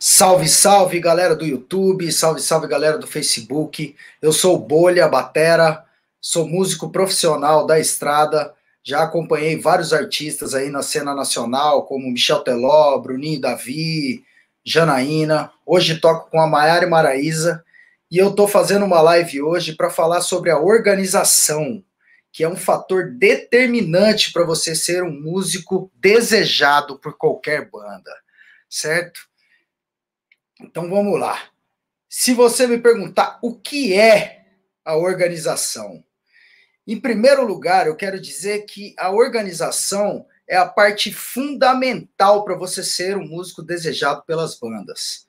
Salve, salve galera do YouTube, salve, salve galera do Facebook. Eu sou Bolha Batera, sou músico profissional da estrada. Já acompanhei vários artistas aí na cena nacional, como Michel Teló, Bruninho Davi, Janaína. Hoje toco com a Maiara Maraísa e eu tô fazendo uma live hoje para falar sobre a organização, que é um fator determinante para você ser um músico desejado por qualquer banda, certo? Então vamos lá. Se você me perguntar o que é a organização, em primeiro lugar, eu quero dizer que a organização é a parte fundamental para você ser um músico desejado pelas bandas.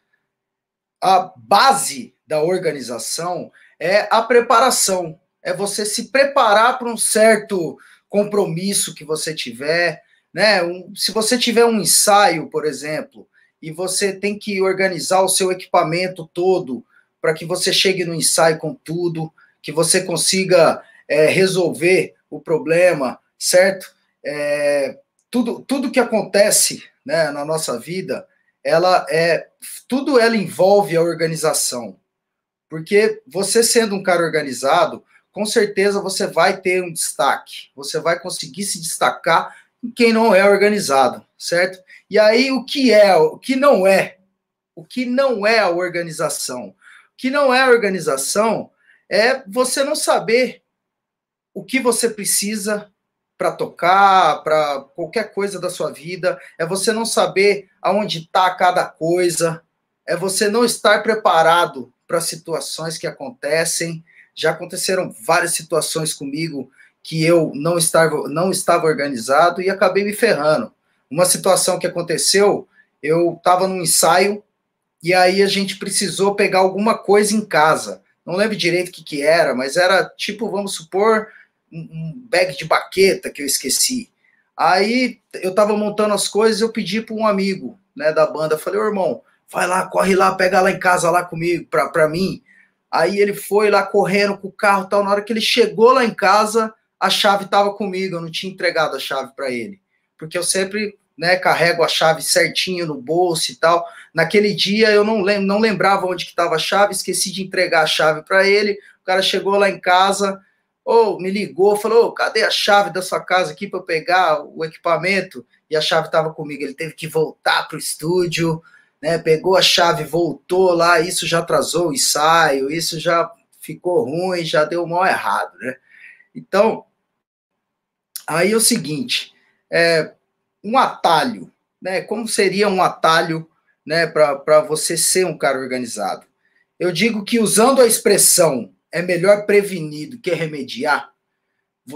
A base da organização é a preparação, é você se preparar para um certo compromisso que você tiver, né? Um, se você tiver um ensaio, por exemplo, e você tem que organizar o seu equipamento todo para que você chegue no ensaio com tudo, que você consiga é, resolver o problema, certo? É, tudo, tudo que acontece né, na nossa vida, ela é tudo ela envolve a organização, porque você sendo um cara organizado, com certeza você vai ter um destaque, você vai conseguir se destacar em quem não é organizado, certo? E aí, o que é, o que não é? O que não é a organização? O que não é a organização é você não saber o que você precisa para tocar, para qualquer coisa da sua vida, é você não saber aonde está cada coisa, é você não estar preparado para situações que acontecem. Já aconteceram várias situações comigo que eu não estava, não estava organizado e acabei me ferrando. Uma situação que aconteceu, eu estava num ensaio e aí a gente precisou pegar alguma coisa em casa. Não lembro direito o que, que era, mas era tipo, vamos supor, um bag de baqueta que eu esqueci. Aí eu estava montando as coisas, eu pedi para um amigo né, da banda, falei, ô irmão, vai lá, corre lá, pega lá em casa lá comigo, para mim. Aí ele foi lá correndo com o carro tal. Na hora que ele chegou lá em casa, a chave estava comigo, eu não tinha entregado a chave para ele porque eu sempre né, carrego a chave certinho no bolso e tal. Naquele dia eu não, lem não lembrava onde que estava a chave, esqueci de entregar a chave para ele. O cara chegou lá em casa, ou oh, me ligou, falou: oh, cadê a chave da sua casa aqui para pegar o equipamento? E a chave estava comigo. Ele teve que voltar para o estúdio, né? Pegou a chave, voltou lá. Isso já atrasou o ensaio, isso já ficou ruim, já deu mal errado, né? Então, aí é o seguinte é, um atalho, né? Como seria um atalho, né, para você ser um cara organizado? Eu digo que usando a expressão é melhor prevenir do que remediar,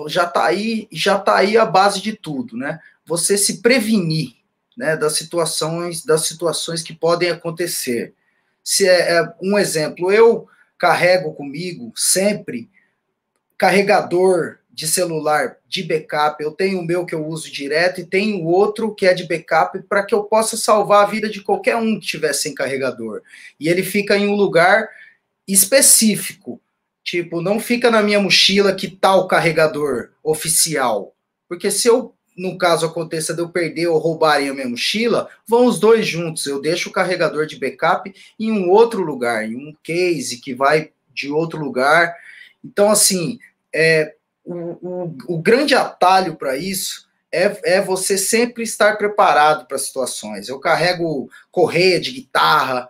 já está aí, já tá aí a base de tudo, né? Você se prevenir, né, das situações, das situações que podem acontecer. Se é, é um exemplo, eu carrego comigo sempre carregador de celular de backup. Eu tenho o meu que eu uso direto e tenho outro que é de backup para que eu possa salvar a vida de qualquer um que estiver sem carregador. E ele fica em um lugar específico. Tipo, não fica na minha mochila que tá o carregador oficial. Porque se eu, no caso aconteça de eu perder ou roubarem a minha mochila, vão os dois juntos. Eu deixo o carregador de backup em um outro lugar, em um case que vai de outro lugar. Então, assim, é, o, o, grande atalho para isso é, é você sempre estar preparado para situações. Eu carrego correia de guitarra,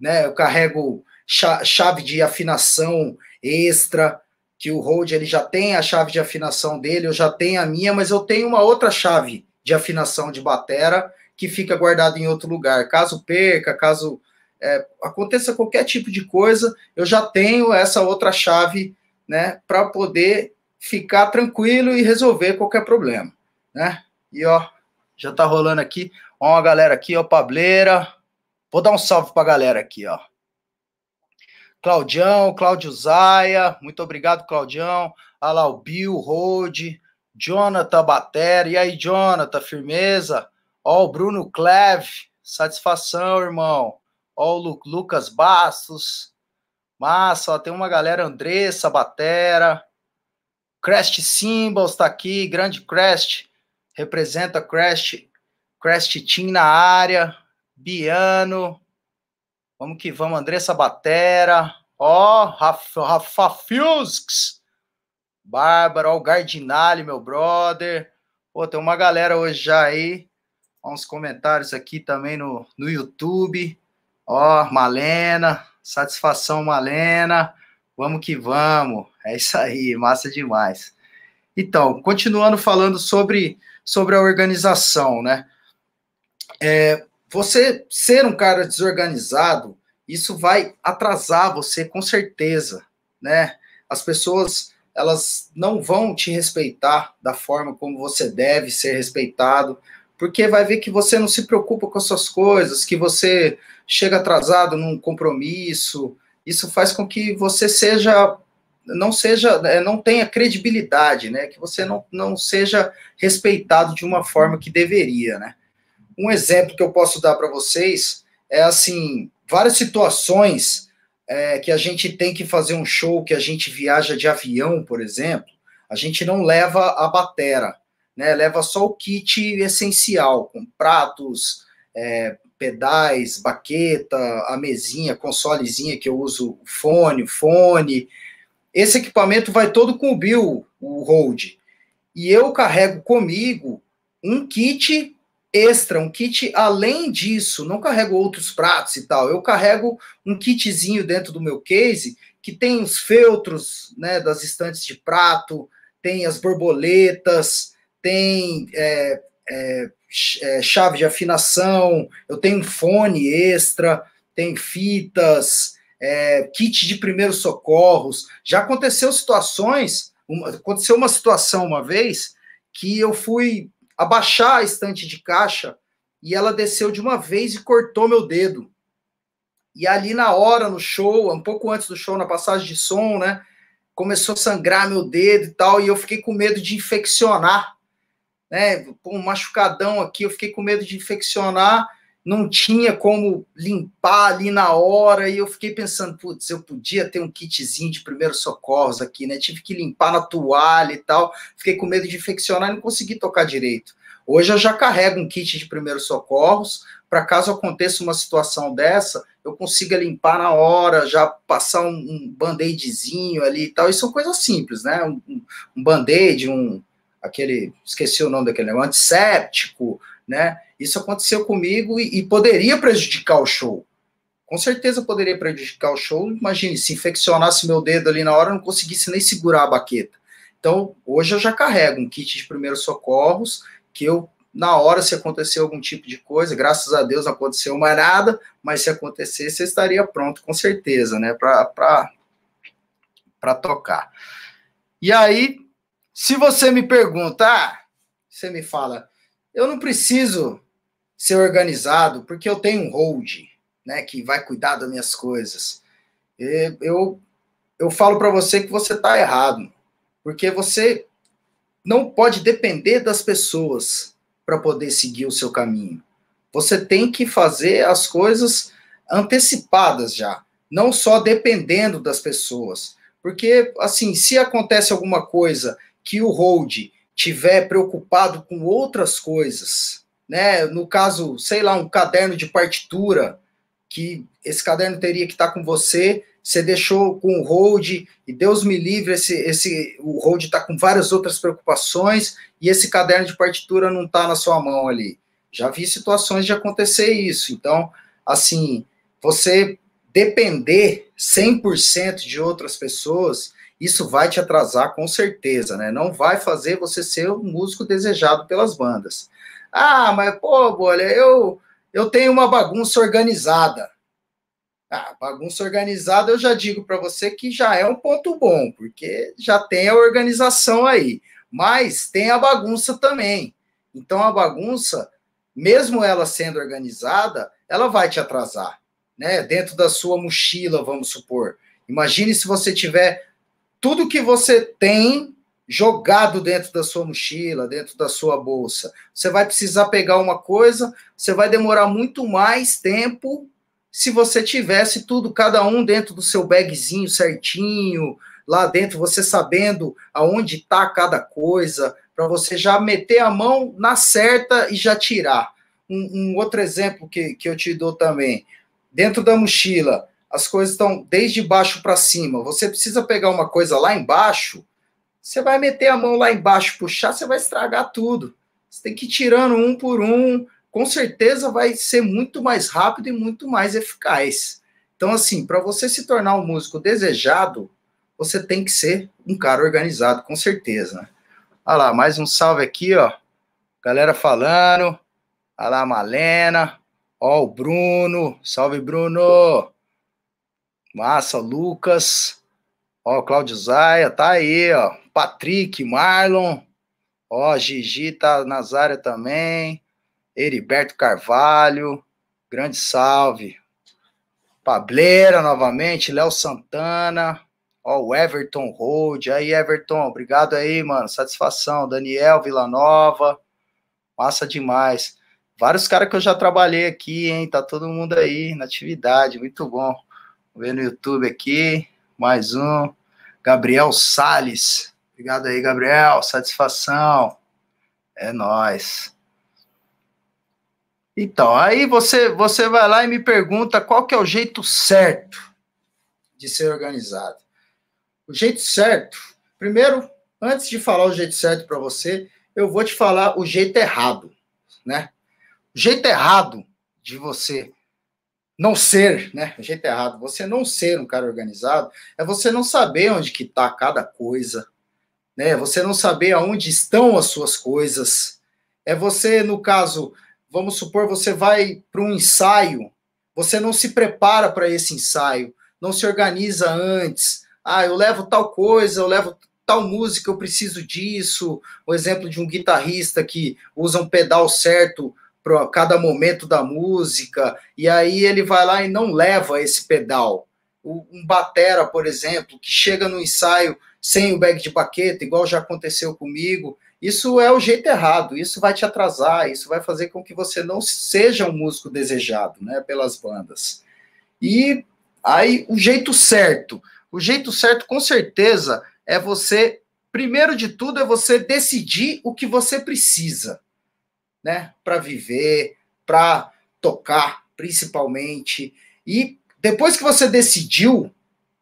né? Eu carrego chave de afinação extra, que o Rode ele já tem a chave de afinação dele, eu já tenho a minha, mas eu tenho uma outra chave de afinação de batera que fica guardada em outro lugar. Caso perca, caso é, aconteça qualquer tipo de coisa, eu já tenho essa outra chave, né, para poder ficar tranquilo e resolver qualquer problema, né? E ó, já tá rolando aqui, ó, uma galera aqui, ó, Pableira. Vou dar um salve pra galera aqui, ó. Claudião, Cláudio Zaia, muito obrigado, Claudião. Olha lá, o Bill, Rode, Jonathan Batera. E aí, Jonathan, firmeza? Ó, o Bruno Cleve, satisfação, irmão. Ó, o Lucas Bastos, massa, ó, tem uma galera, Andressa Batera. Crest Symbols está aqui, grande Crest, representa Crest, Crest Team na área. Biano. Vamos que vamos, Andressa Batera. Ó, oh, Rafa, Rafa Fusks. Bárbara, ó, o Gardinali, meu brother. Pô, tem uma galera hoje já aí. Ó, uns comentários aqui também no, no YouTube. Ó, Malena. Satisfação, Malena. Vamos que vamos. É isso aí, massa demais. Então, continuando falando sobre, sobre a organização, né? É, você ser um cara desorganizado, isso vai atrasar você com certeza, né? As pessoas elas não vão te respeitar da forma como você deve ser respeitado, porque vai ver que você não se preocupa com as suas coisas, que você chega atrasado num compromisso. Isso faz com que você seja não seja né, não tenha credibilidade, né? Que você não, não seja respeitado de uma forma que deveria, né? Um exemplo que eu posso dar para vocês é assim várias situações é, que a gente tem que fazer um show que a gente viaja de avião, por exemplo, a gente não leva a batera, né? Leva só o kit essencial, com pratos, é, pedais, baqueta, a mesinha, consolezinha que eu uso, fone, fone. Esse equipamento vai todo com o Bill, o Hold. E eu carrego comigo um kit extra, um kit além disso, não carrego outros pratos e tal, eu carrego um kitzinho dentro do meu case que tem os feltros né, das estantes de prato, tem as borboletas, tem é, é, é, chave de afinação, eu tenho fone extra, tem fitas, é, kit de primeiros socorros. Já aconteceu situações, uma, aconteceu uma situação uma vez que eu fui abaixar a estante de caixa e ela desceu de uma vez e cortou meu dedo. E ali na hora, no show, um pouco antes do show, na passagem de som, né? Começou a sangrar meu dedo e tal, e eu fiquei com medo de infeccionar, né? Um machucadão aqui, eu fiquei com medo de infeccionar não tinha como limpar ali na hora, e eu fiquei pensando, putz, eu podia ter um kitzinho de primeiros socorros aqui, né? Tive que limpar na toalha e tal, fiquei com medo de infeccionar e não consegui tocar direito. Hoje eu já carrego um kit de primeiros socorros, para caso aconteça uma situação dessa, eu consiga limpar na hora, já passar um, um band-aidzinho ali e tal, e são coisas simples, né? Um, um band-aid, um, aquele, esqueci o nome daquele negócio, antisséptico, né? Isso aconteceu comigo e, e, poderia prejudicar o show. Com certeza poderia prejudicar o show. Imagine, se infeccionasse meu dedo ali na hora, eu não conseguisse nem segurar a baqueta. Então, hoje eu já carrego um kit de primeiros socorros, que eu, na hora, se acontecer algum tipo de coisa, graças a Deus não aconteceu mais nada, mas se acontecesse, eu estaria pronto, com certeza, né, para tocar. E aí, se você me perguntar, ah, você me fala, eu não preciso ser organizado porque eu tenho um hold, né, que vai cuidar das minhas coisas. E eu eu falo para você que você está errado, porque você não pode depender das pessoas para poder seguir o seu caminho. Você tem que fazer as coisas antecipadas já, não só dependendo das pessoas. Porque, assim, se acontece alguma coisa que o hold tiver preocupado com outras coisas, né? No caso, sei lá, um caderno de partitura, que esse caderno teria que estar com você, você deixou com o hold, e Deus me livre, esse, esse, o hold está com várias outras preocupações, e esse caderno de partitura não está na sua mão ali. Já vi situações de acontecer isso. Então, assim, você depender 100% de outras pessoas, isso vai te atrasar com certeza, né? Não vai fazer você ser o músico desejado pelas bandas. Ah, mas pô, bolha, eu eu tenho uma bagunça organizada. Ah, bagunça organizada, eu já digo para você que já é um ponto bom, porque já tem a organização aí. Mas tem a bagunça também. Então a bagunça, mesmo ela sendo organizada, ela vai te atrasar, né? Dentro da sua mochila, vamos supor. Imagine se você tiver tudo que você tem jogado dentro da sua mochila, dentro da sua bolsa. Você vai precisar pegar uma coisa, você vai demorar muito mais tempo se você tivesse tudo, cada um dentro do seu bagzinho certinho, lá dentro, você sabendo aonde está cada coisa, para você já meter a mão na certa e já tirar. um, um outro exemplo que, que eu te dou também. Dentro da mochila, as coisas estão desde baixo para cima. Você precisa pegar uma coisa lá embaixo, você vai meter a mão lá embaixo, puxar, você vai estragar tudo. Você tem que ir tirando um por um, com certeza vai ser muito mais rápido e muito mais eficaz. Então, assim, para você se tornar um músico desejado, você tem que ser um cara organizado, com certeza. Né? Olha lá, mais um salve aqui, ó. Galera falando. Olha lá, Malena. Ó, o Bruno. Salve, Bruno. Massa, Lucas. Ó, Cláudio Zaia, tá aí, ó. Patrick, Marlon. Ó, Gigi tá nas áreas também. Heriberto Carvalho, grande salve. Pableira novamente, Léo Santana, ó, o Everton Road, aí Everton, obrigado aí, mano, satisfação. Daniel Villanova, massa demais. Vários caras que eu já trabalhei aqui, hein, tá todo mundo aí na atividade, muito bom. Ver no YouTube aqui, mais um. Gabriel Sales, obrigado aí, Gabriel, satisfação. É nós. Então, aí você, você vai lá e me pergunta qual que é o jeito certo de ser organizado. O jeito certo, primeiro, antes de falar o jeito certo para você, eu vou te falar o jeito errado, né? O jeito errado de você não ser, né? Jeito errado, você não ser um cara organizado, é você não saber onde que tá cada coisa, né? Você não saber aonde estão as suas coisas. É você, no caso, vamos supor, você vai para um ensaio, você não se prepara para esse ensaio, não se organiza antes. Ah, eu levo tal coisa, eu levo tal música, eu preciso disso. O exemplo de um guitarrista que usa um pedal certo para cada momento da música, e aí ele vai lá e não leva esse pedal. Um batera, por exemplo, que chega no ensaio sem o bag de baqueta, igual já aconteceu comigo, isso é o jeito errado, isso vai te atrasar, isso vai fazer com que você não seja um músico desejado, né, pelas bandas. E aí o jeito certo, o jeito certo com certeza é você, primeiro de tudo é você decidir o que você precisa, né, para viver, para tocar, principalmente. E depois que você decidiu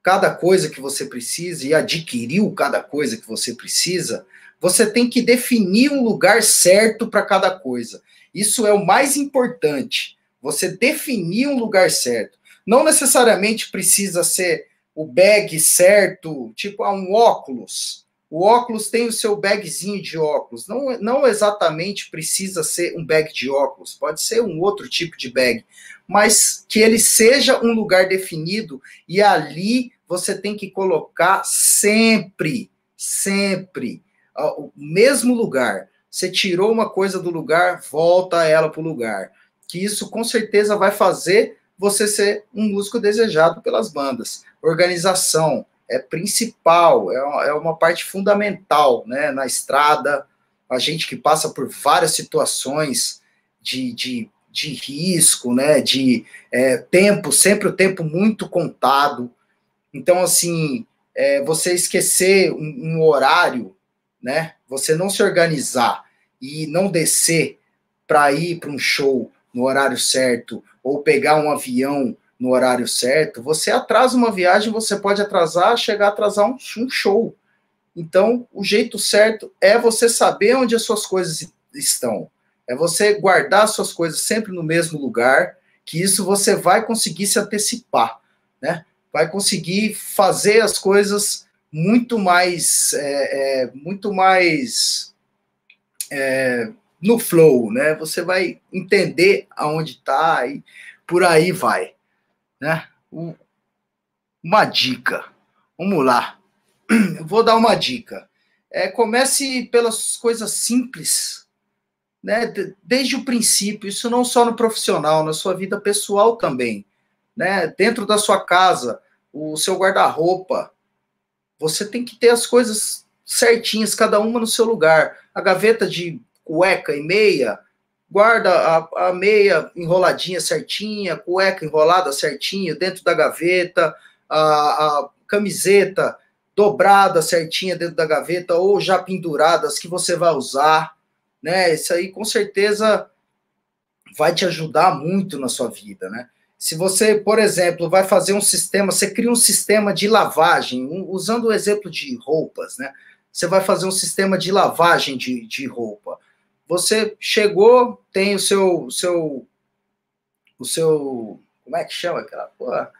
cada coisa que você precisa e adquiriu cada coisa que você precisa, você tem que definir um lugar certo para cada coisa. Isso é o mais importante. Você definir um lugar certo. Não necessariamente precisa ser o bag certo, tipo ah, um óculos. O óculos tem o seu bagzinho de óculos. Não, não exatamente precisa ser um bag de óculos, pode ser um outro tipo de bag, mas que ele seja um lugar definido e ali você tem que colocar sempre, sempre o mesmo lugar. Você tirou uma coisa do lugar, volta ela para o lugar. Que isso com certeza vai fazer você ser um músico desejado pelas bandas. Organização é principal, é uma, é parte fundamental né, na estrada. A gente que passa por várias situações de, de, de risco, né, de é, tempo, sempre o tempo muito contado. Então, assim, é, você esquecer um, um horário né? Você não se organizar e não descer para ir para um show no horário certo ou pegar um avião no horário certo, você atrasa uma viagem, você pode atrasar, chegar a atrasar um, um show. Então, o jeito certo é você saber onde as suas coisas estão. É você guardar suas coisas sempre no mesmo lugar, que isso você vai conseguir se antecipar, né? Vai conseguir fazer as coisas muito mais, é, é, muito mais é, no flow, né? Você vai entender aonde está e por aí vai, né? uma dica, vamos lá. Eu vou dar uma dica. É, comece pelas coisas simples, né? Desde o princípio, isso não só no profissional, na sua vida pessoal também, né? Dentro da sua casa, o seu guarda-roupa, você tem que ter as coisas certinhas, cada uma no seu lugar. A gaveta de cueca e meia, guarda a, a meia enroladinha certinha, cueca enrolada certinha dentro da gaveta, a, a camiseta dobrada certinha dentro da gaveta ou já penduradas que você vai usar, né? Isso aí com certeza vai te ajudar muito na sua vida, né? Se você, por exemplo, vai fazer um sistema, você cria um sistema de lavagem, um, usando o exemplo de roupas, né? Você vai fazer um sistema de lavagem de, de roupa. Você chegou, tem o seu, seu, o seu, como é que chama aquela porra?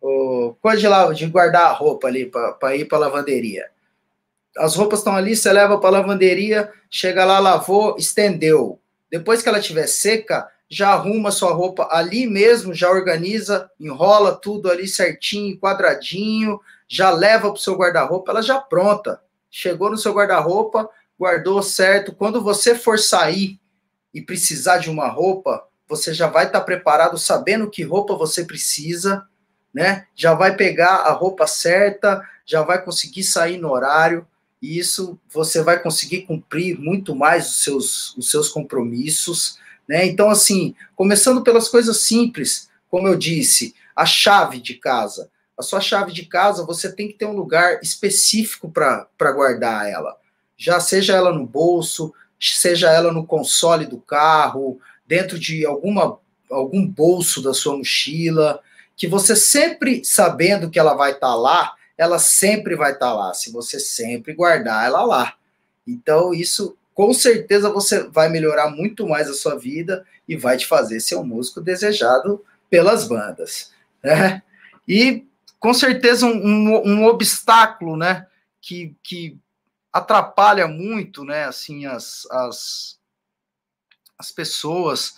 O, coisa de, lá, de guardar a roupa ali para ir para a lavanderia. As roupas estão ali, você leva para a lavanderia, chega lá, lavou, estendeu. Depois que ela estiver seca, já arruma sua roupa ali mesmo, já organiza, enrola tudo ali certinho, quadradinho, já leva para o seu guarda-roupa, ela já pronta. Chegou no seu guarda-roupa, guardou certo. Quando você for sair e precisar de uma roupa, você já vai estar tá preparado, sabendo que roupa você precisa, né? Já vai pegar a roupa certa, já vai conseguir sair no horário. E isso você vai conseguir cumprir muito mais os seus, os seus compromissos né? Então, assim, começando pelas coisas simples, como eu disse, a chave de casa. A sua chave de casa, você tem que ter um lugar específico para guardar ela. Já seja ela no bolso, seja ela no console do carro, dentro de alguma, algum bolso da sua mochila, que você sempre sabendo que ela vai estar tá lá, ela sempre vai estar tá lá, se você sempre guardar ela lá. Então, isso com certeza você vai melhorar muito mais a sua vida e vai te fazer ser um músico desejado pelas bandas, né? E com certeza um, um, um obstáculo, né, que, que atrapalha muito, né, assim, as, as, as pessoas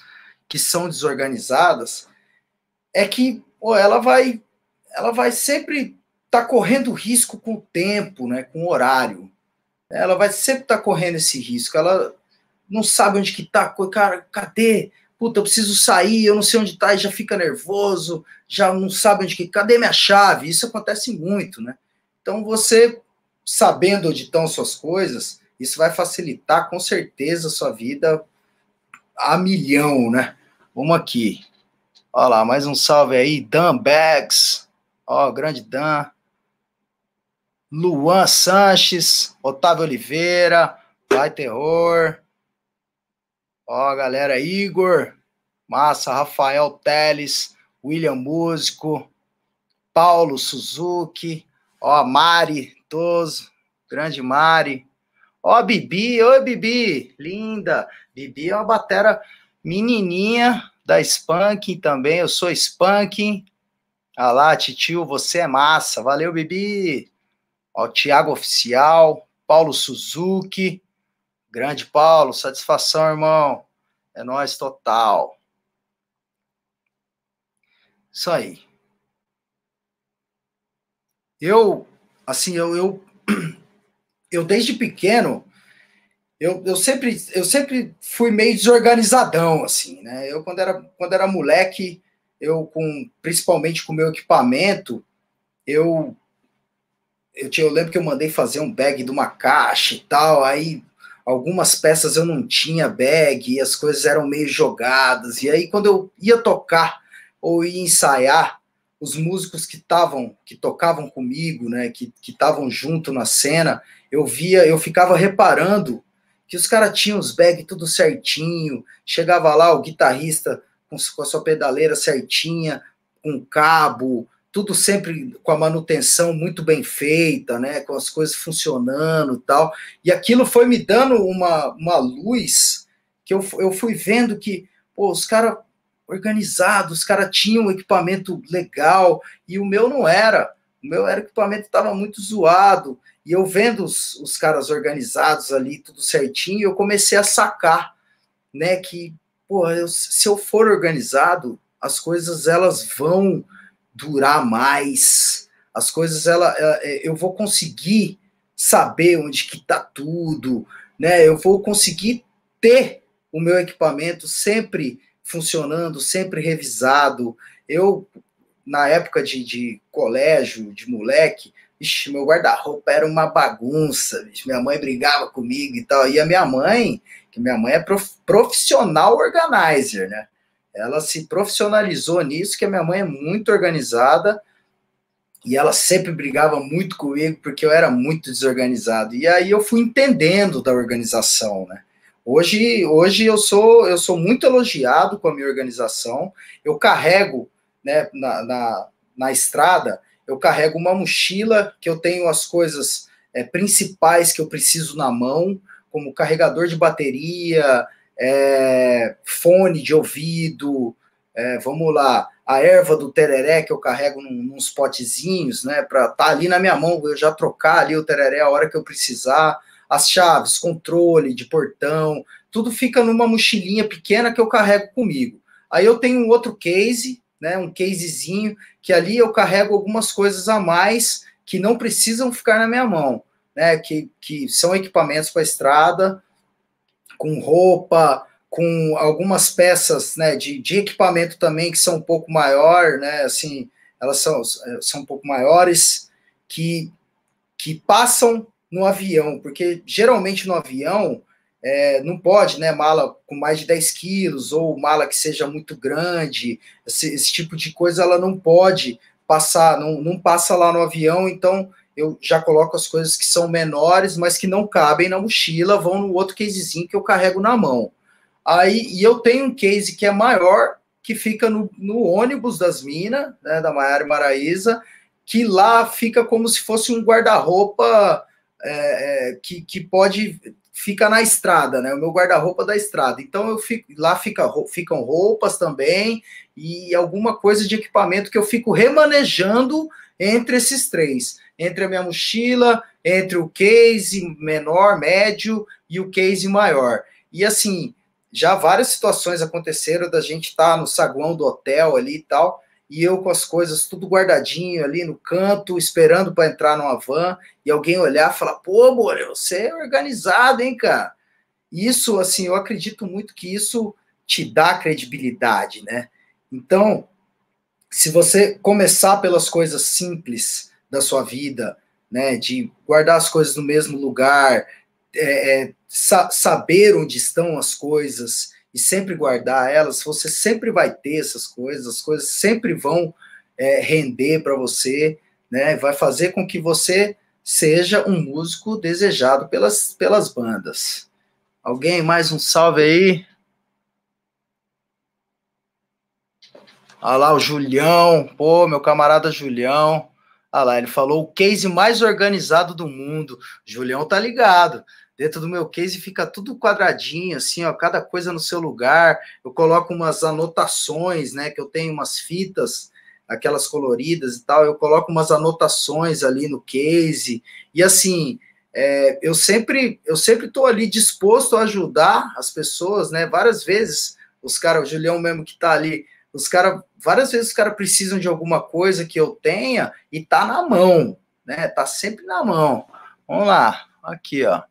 que são desorganizadas, é que ela vai ela vai sempre estar tá correndo risco com o tempo, né, com o horário ela vai sempre estar tá correndo esse risco. Ela não sabe onde que tá, cara, cadê? Puta, eu preciso sair, eu não sei onde tá, e já fica nervoso, já não sabe onde que, cadê minha chave? Isso acontece muito, né? Então você sabendo onde estão suas coisas, isso vai facilitar com certeza a sua vida a milhão, né? Vamos aqui. Olha lá, mais um salve aí, Dan Bags. Ó, grande Dan. Luan Sanches, Otávio Oliveira, Vai Terror. Ó, galera, Igor, Massa, Rafael Teles, William Músico, Paulo Suzuki, ó, Mari Toso, grande Mari. Ó, Bibi, oi Bibi, linda. Bibi é uma batera menininha da Spanking também, eu sou Spanking. Ah lá, titio, você é massa. Valeu, Bibi. Ó, Tiago Oficial, Paulo Suzuki. Grande Paulo, satisfação, irmão. É nós total. Isso aí. Eu, assim, eu, eu, eu desde pequeno, eu, eu, sempre, eu sempre fui meio desorganizadão, assim, né? Eu, quando era, quando era moleque, eu, com, principalmente com o meu equipamento, eu eu, tinha, eu lembro que eu mandei fazer um bag de uma caixa e tal, aí algumas peças eu não tinha bag, e as coisas eram meio jogadas, e aí quando eu ia tocar ou ia ensaiar, os músicos que estavam, que tocavam comigo, né, que estavam junto na cena, eu via, eu ficava reparando que os caras tinham os bags tudo certinho, chegava lá o guitarrista com, com a sua pedaleira certinha, com cabo, tudo sempre com a manutenção muito bem feita, né, com as coisas funcionando e tal. E aquilo foi me dando uma, uma luz que eu, eu fui vendo que pô, os caras organizados, os caras tinham um equipamento legal e o meu não era. O meu era equipamento estava muito zoado. E eu vendo os, os caras organizados ali, tudo certinho, eu comecei a sacar, né, que pô, eu, se eu for organizado, as coisas elas vão durar mais, as coisas ela, é, eu vou conseguir saber onde que está tudo, né? Eu vou conseguir ter o meu equipamento sempre funcionando, sempre revisado. Eu na época de, de colégio, de moleque, ixi, meu guarda-roupa era uma bagunça, minha mãe brigava comigo e tal. E a minha mãe, que minha mãe é profissional organizer, né? ela se profissionalizou nisso, que a minha mãe é muito organizada e ela sempre brigava muito comigo porque eu era muito desorganizado. E aí eu fui entendendo da organização, né? Hoje, hoje eu sou eu sou muito elogiado com a minha organização. Eu carrego, né, na, na, na estrada, eu carrego uma mochila que eu tenho as coisas é, principais que eu preciso na mão, como carregador de bateria, é, fone de ouvido, é, vamos lá, a erva do tereré que eu carrego num, nos potezinhos, né, para estar tá ali na minha mão, eu já trocar ali o tereré a hora que eu precisar, as chaves, controle de portão, tudo fica numa mochilinha pequena que eu carrego comigo. Aí eu tenho um outro case, né, um casezinho, que ali eu carrego algumas coisas a mais que não precisam ficar na minha mão, né, que, que são equipamentos para estrada, com roupa, com algumas peças né, de, de equipamento também que são um pouco maior, né? Assim, elas são, são um pouco maiores, que, que passam no avião, porque geralmente no avião é, não pode, né? Mala com mais de 10 quilos, ou mala que seja muito grande, esse, esse tipo de coisa ela não pode passar, não, não passa lá no avião, então eu já coloco as coisas que são menores, mas que não cabem na mochila, vão no outro casezinho que eu carrego na mão. Aí, e eu tenho um case que é maior, que fica no, no ônibus das minas, né, da Maiara e Maraíza, que lá fica como se fosse um guarda-roupa é, é, que, que pode fica na estrada, né? O meu guarda-roupa da estrada. Então eu fico lá fica, ficam roupas também e alguma coisa de equipamento que eu fico remanejando entre esses três, entre a minha mochila, entre o case menor, médio e o case maior. E assim, já várias situações aconteceram da gente estar tá no saguão do hotel ali e tal, e eu com as coisas tudo guardadinho ali no canto, esperando para entrar numa van, e alguém olhar e falar: pô, amor, você é organizado, hein, cara? Isso, assim, eu acredito muito que isso te dá credibilidade, né? Então, se você começar pelas coisas simples da sua vida, né, de guardar as coisas no mesmo lugar, é, é, sa saber onde estão as coisas e sempre guardar elas, você sempre vai ter essas coisas, as coisas sempre vão é, render para você, né? Vai fazer com que você seja um músico desejado pelas, pelas bandas. Alguém mais um salve aí? Olha lá o Julião, pô, meu camarada Julião. Olha lá, ele falou o case mais organizado do mundo. Julião tá ligado dentro do meu case fica tudo quadradinho, assim, ó, cada coisa no seu lugar. Eu coloco umas anotações, né? Que eu tenho umas fitas, aquelas coloridas e tal. Eu coloco umas anotações ali no case. E assim, é, eu sempre eu sempre estou ali disposto a ajudar as pessoas, né? Várias vezes os caras, o Julião mesmo que está ali, os caras, várias vezes os caras precisam de alguma coisa que eu tenha e tá na mão, né? Tá sempre na mão. Vamos lá, aqui, ó.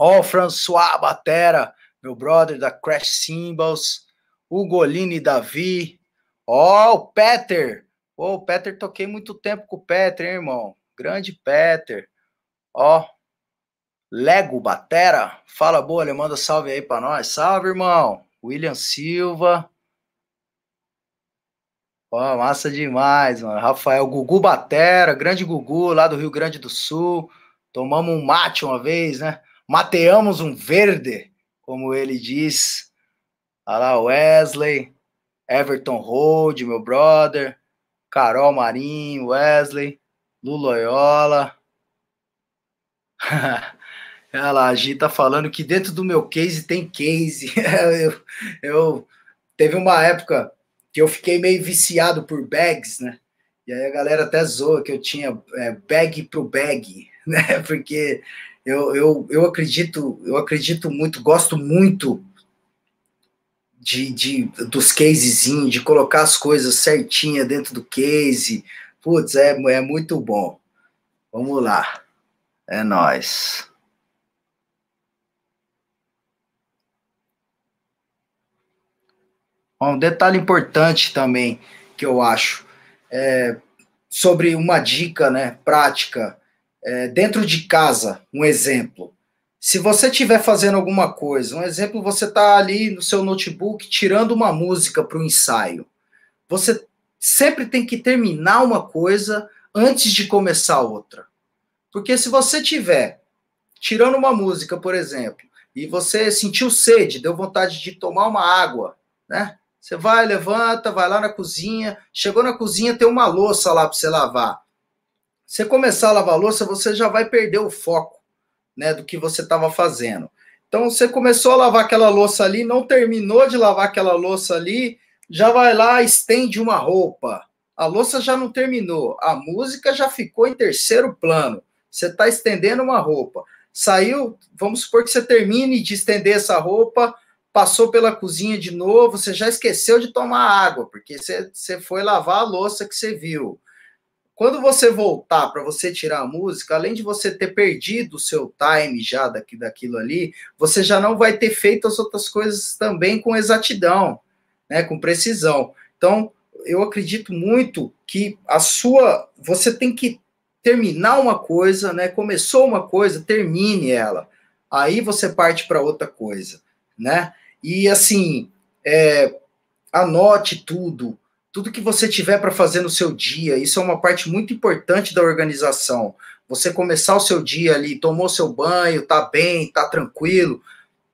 Ó, oh, François Batera, meu brother da Crash Cymbals. O Golini Davi. Ó, oh, o Peter. Ô, oh, Peter, toquei muito tempo com o Peter, hein, irmão. Grande Peter. Ó, oh, Lego Batera. Fala, boa, manda salve aí pra nós. Salve, irmão. William Silva. Ó, massa demais, mano. Rafael Gugu Batera, grande Gugu, lá do Rio Grande do Sul. Tomamos um mate uma vez, né? Mateamos um verde, como ele diz. Olha lá, Wesley, Everton Road, meu brother, Carol Marinho, Wesley, Luloyola. Olha lá, a Gi tá falando que dentro do meu case tem case. eu, eu teve uma época que eu fiquei meio viciado por bags, né? E aí a galera até zoa que eu tinha é, bag pro bag, né? Porque eu, eu, eu acredito, eu acredito muito, gosto muito de, de dos casezinhos, de colocar as coisas certinha dentro do case. Putz, é, é muito bom. Vamos lá. É nós. Um detalhe importante também que eu acho é, sobre uma dica, né, prática é, dentro de casa, um exemplo. Se você estiver fazendo alguma coisa, um exemplo, você está ali no seu notebook tirando uma música para o ensaio. Você sempre tem que terminar uma coisa antes de começar outra. Porque se você tiver tirando uma música, por exemplo, e você sentiu sede, deu vontade de tomar uma água, né? Você vai, levanta, vai lá na cozinha, chegou na cozinha, tem uma louça lá para você lavar. Você começar a lavar louça, você já vai perder o foco, né, do que você estava fazendo. Então você começou a lavar aquela louça ali, não terminou de lavar aquela louça ali, já vai lá, estende uma roupa. A louça já não terminou, a música já ficou em terceiro plano. Você está estendendo uma roupa. Saiu, vamos supor que você termine de estender essa roupa, passou pela cozinha de novo, você já esqueceu de tomar água, porque você, você foi lavar a louça que você viu. Quando você voltar para você tirar a música, além de você ter perdido o seu time já daqui, daquilo ali, você já não vai ter feito as outras coisas também com exatidão, né, com precisão. Então, eu acredito muito que a sua, você tem que terminar uma coisa, né? Começou uma coisa, termine ela. Aí você parte para outra coisa, né? E assim, é, anote tudo, tudo que você tiver para fazer no seu dia. Isso é uma parte muito importante da organização. Você começar o seu dia ali, tomou seu banho, tá bem, tá tranquilo,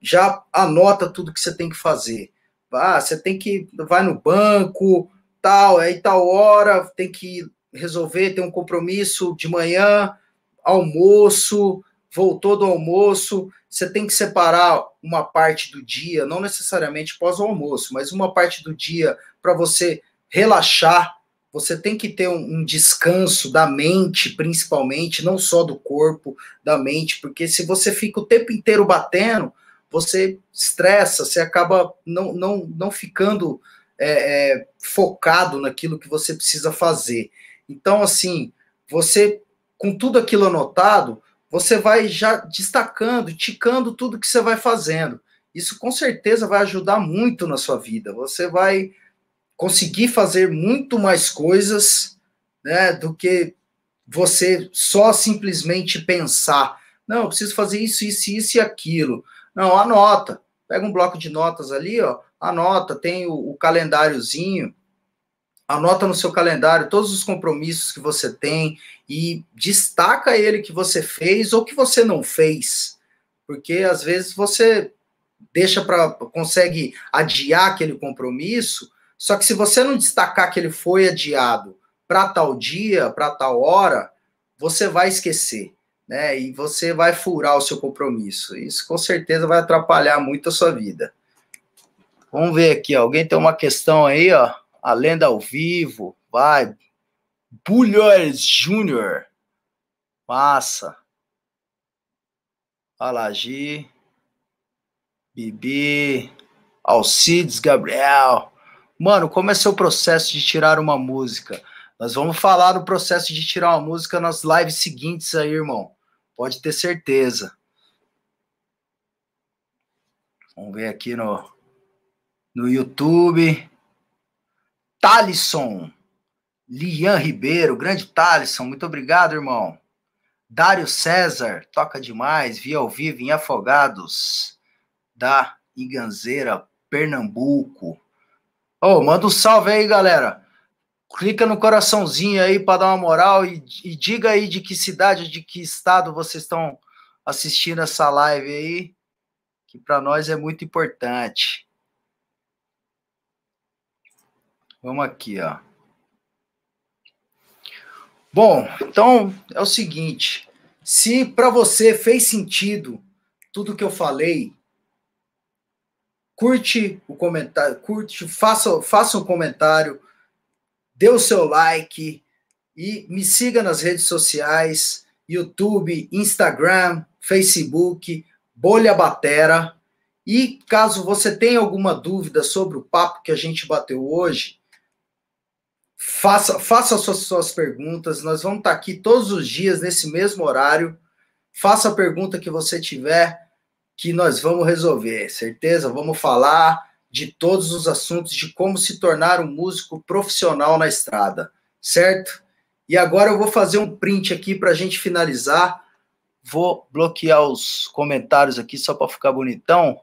já anota tudo que você tem que fazer. Ah, você tem que vai no banco, tal, aí tal hora tem que resolver, tem um compromisso de manhã, almoço, voltou do almoço, você tem que separar uma parte do dia, não necessariamente pós o almoço, mas uma parte do dia para você relaxar. Você tem que ter um, um, descanso da mente, principalmente, não só do corpo, da mente, porque se você fica o tempo inteiro batendo, você estressa, você acaba não, não, não ficando é, é, focado naquilo que você precisa fazer. Então, assim, você, com tudo aquilo anotado, você vai já destacando, ticando tudo que você vai fazendo. Isso com certeza vai ajudar muito na sua vida. Você vai conseguir fazer muito mais coisas né, do que você só simplesmente pensar. Não, eu preciso fazer isso, isso, isso e aquilo. Não, anota. Pega um bloco de notas ali, ó, anota, tem o, o calendáriozinho, anota no seu calendário todos os compromissos que você tem e destaca ele que você fez ou que você não fez. Porque às vezes você deixa para consegue adiar aquele compromisso, só que se você não destacar que ele foi adiado para tal dia, para tal hora, você vai esquecer, né? E você vai furar o seu compromisso. Isso com certeza vai atrapalhar muito a sua vida. Vamos ver aqui, alguém tem uma questão aí, ó. A lenda ao vivo, vai. Bulhões Júnior. Massa. Alagi. Bibi. Alcides Gabriel. Mano, como é seu processo de tirar uma música? Nós vamos falar do processo de tirar uma música nas lives seguintes aí, irmão. Pode ter certeza. Vamos ver aqui no no YouTube. Talisson, Lian Ribeiro, grande Talisson, muito obrigado, irmão. Dário César, toca demais, via ao vivo em Afogados, da Iganzeira, Pernambuco. Oh, manda um salve aí, galera. Clica no coraçãozinho aí para dar uma moral e, e diga aí de que cidade, de que estado vocês estão assistindo essa live aí, que para nós é muito importante. Vamos aqui, ó. Bom, então é o seguinte: se para você fez sentido tudo que eu falei, curte o comentário, curte, faça, faça um comentário, dê o seu like e me siga nas redes sociais, YouTube, Instagram, Facebook, Bolha Batera. E caso você tenha alguma dúvida sobre o papo que a gente bateu hoje, Faça, faça as suas, suas perguntas. Nós vamos estar aqui todos os dias, nesse mesmo horário. Faça a pergunta que você tiver, que nós vamos resolver. Certeza? Vamos falar de todos os assuntos de como se tornar um músico profissional na estrada. Certo? E agora eu vou fazer um print aqui para a gente finalizar. Vou bloquear os comentários aqui só para ficar bonitão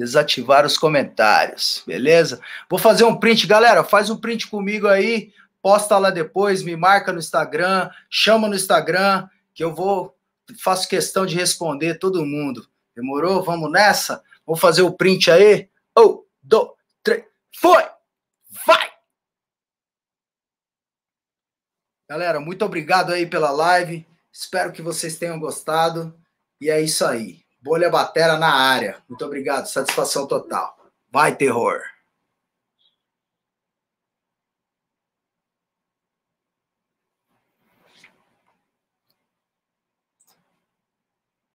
desativar os comentários, beleza? Vou fazer um print, galera, faz um print comigo aí, posta lá depois, me marca no Instagram, chama no Instagram, que eu vou, faço questão de responder todo mundo, Demorou? Vamos nessa? Vamos fazer o print aí? Um, dois, três, foi! Vai! Galera, muito obrigado aí pela live. Espero que vocês tenham gostado. E é isso aí. Bolha Batera na área. Muito obrigado. Satisfação total. Vai, terror!